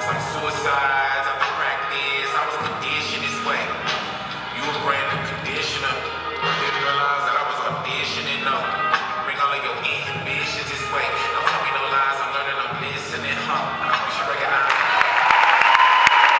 Some suicide.